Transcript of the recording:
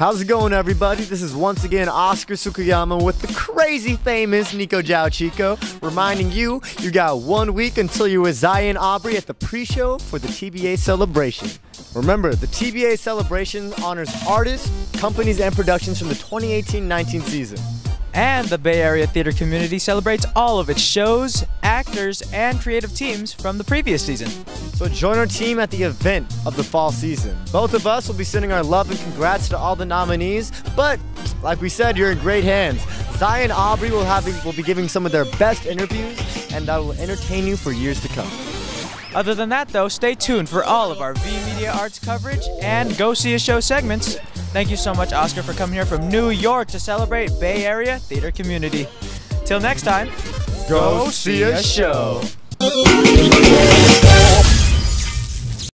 How's it going, everybody? This is once again Oscar Sukuyama with the crazy famous Nico Jao Chico, reminding you you got one week until you're with Zion Aubrey at the pre show for the TBA celebration. Remember, the TBA celebration honors artists, companies, and productions from the 2018 19 season. And the Bay Area theater community celebrates all of its shows, actors, and creative teams from the previous season. So join our team at the event of the fall season. Both of us will be sending our love and congrats to all the nominees, but like we said, you're in great hands. Zion Aubrey will have will be giving some of their best interviews, and that will entertain you for years to come. Other than that, though, stay tuned for all of our V Media Arts coverage and Go See a Show segments. Thank you so much, Oscar, for coming here from New York to celebrate Bay Area theater community. Till next time, Go see a show. show.